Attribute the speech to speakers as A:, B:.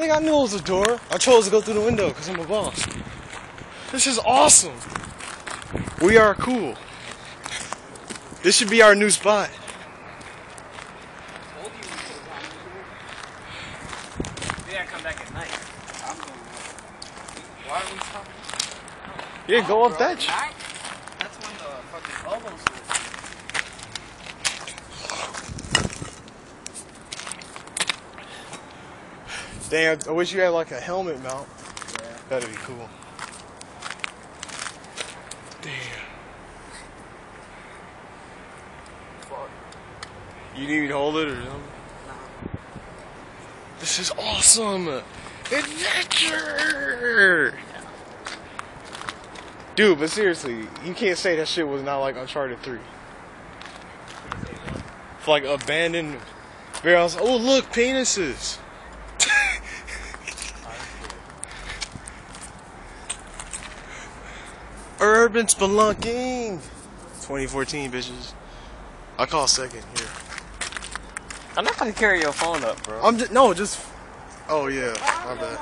A: Nigga, I knew it was a door. I chose to go through the window because I'm a boss. This is awesome. We are cool. This should be our new spot.
B: Yeah, come back at night. I'm going. Why are we talking?
A: Yeah, go up
B: Bro,
A: that. sh-
B: night? That's when the fucking bubbles.
A: Damn, I wish you had like a helmet mount.
B: Yeah.
A: That'd be cool. Damn.
B: Fuck.
A: You need me to hold it or something?
B: Nah.
A: This is awesome! Adventure! Dude, but seriously, you can't say that shit was not like Uncharted 3. It's like abandoned barrels. Oh, look, penises! Urban spelunking! 2014, bitches. I call second here.
B: I'm not gonna carry your phone up, bro.
A: I'm just, no, just. Oh, yeah, my bad.